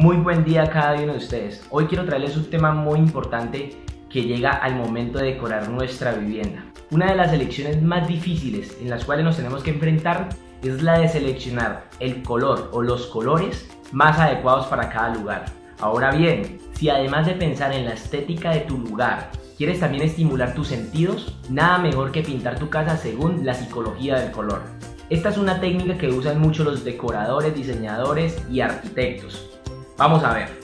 Muy buen día a cada uno de ustedes. Hoy quiero traerles un tema muy importante que llega al momento de decorar nuestra vivienda. Una de las elecciones más difíciles en las cuales nos tenemos que enfrentar es la de seleccionar el color o los colores más adecuados para cada lugar. Ahora bien, si además de pensar en la estética de tu lugar, quieres también estimular tus sentidos, nada mejor que pintar tu casa según la psicología del color. Esta es una técnica que usan mucho los decoradores, diseñadores y arquitectos. Vamos a ver.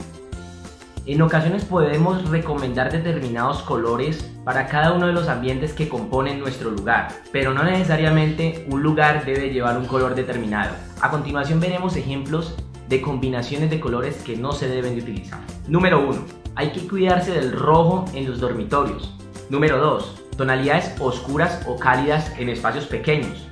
En ocasiones podemos recomendar determinados colores para cada uno de los ambientes que componen nuestro lugar, pero no necesariamente un lugar debe llevar un color determinado. A continuación veremos ejemplos de combinaciones de colores que no se deben de utilizar. Número 1. Hay que cuidarse del rojo en los dormitorios. Número 2. Tonalidades oscuras o cálidas en espacios pequeños.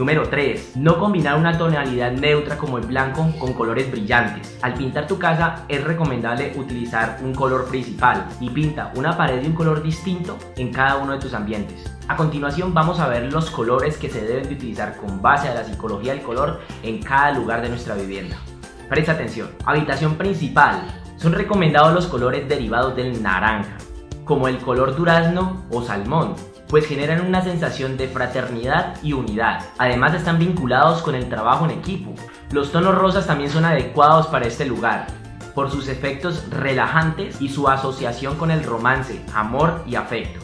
Número 3. No combinar una tonalidad neutra como el blanco con colores brillantes. Al pintar tu casa es recomendable utilizar un color principal y pinta una pared de un color distinto en cada uno de tus ambientes. A continuación vamos a ver los colores que se deben de utilizar con base a la psicología del color en cada lugar de nuestra vivienda. Presta atención. Habitación principal. Son recomendados los colores derivados del naranja, como el color durazno o salmón, pues generan una sensación de fraternidad y unidad. Además están vinculados con el trabajo en equipo. Los tonos rosas también son adecuados para este lugar, por sus efectos relajantes y su asociación con el romance, amor y afecto.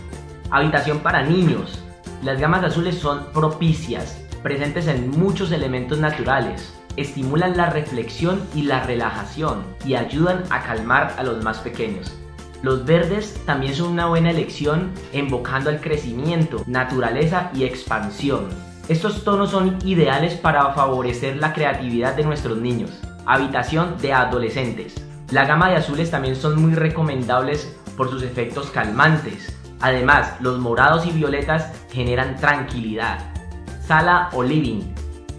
Habitación para niños. Las gamas azules son propicias, presentes en muchos elementos naturales. Estimulan la reflexión y la relajación y ayudan a calmar a los más pequeños. Los verdes también son una buena elección invocando al crecimiento, naturaleza y expansión. Estos tonos son ideales para favorecer la creatividad de nuestros niños. Habitación de adolescentes. La gama de azules también son muy recomendables por sus efectos calmantes. Además, los morados y violetas generan tranquilidad. Sala o living.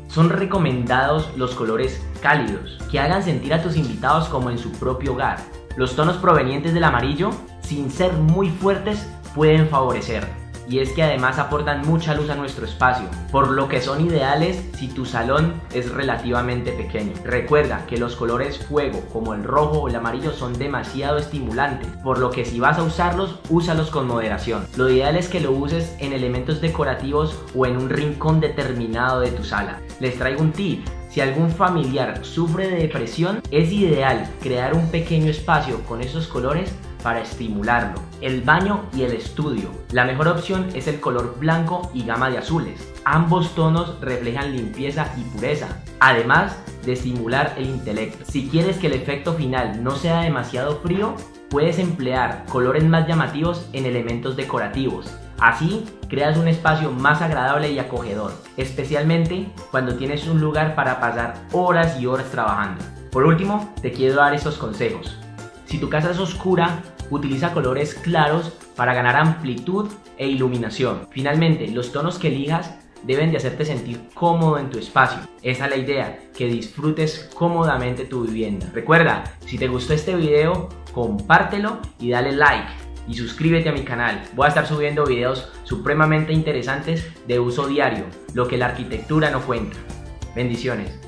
Son recomendados los colores cálidos, que hagan sentir a tus invitados como en su propio hogar. Los tonos provenientes del amarillo, sin ser muy fuertes, pueden favorecer. Y es que además aportan mucha luz a nuestro espacio, por lo que son ideales si tu salón es relativamente pequeño. Recuerda que los colores fuego, como el rojo o el amarillo, son demasiado estimulantes, por lo que si vas a usarlos, úsalos con moderación. Lo ideal es que lo uses en elementos decorativos o en un rincón determinado de tu sala. Les traigo un tip, si algún familiar sufre de depresión, es ideal crear un pequeño espacio con esos colores para estimularlo. El baño y el estudio. La mejor opción es el color blanco y gama de azules. Ambos tonos reflejan limpieza y pureza, además de estimular el intelecto. Si quieres que el efecto final no sea demasiado frío, puedes emplear colores más llamativos en elementos decorativos. Así creas un espacio más agradable y acogedor, especialmente cuando tienes un lugar para pasar horas y horas trabajando. Por último, te quiero dar estos consejos. Si tu casa es oscura, utiliza colores claros para ganar amplitud e iluminación. Finalmente, los tonos que elijas deben de hacerte sentir cómodo en tu espacio. Esa es la idea, que disfrutes cómodamente tu vivienda. Recuerda, si te gustó este video, compártelo y dale like y suscríbete a mi canal. Voy a estar subiendo videos supremamente interesantes de uso diario, lo que la arquitectura no cuenta. Bendiciones.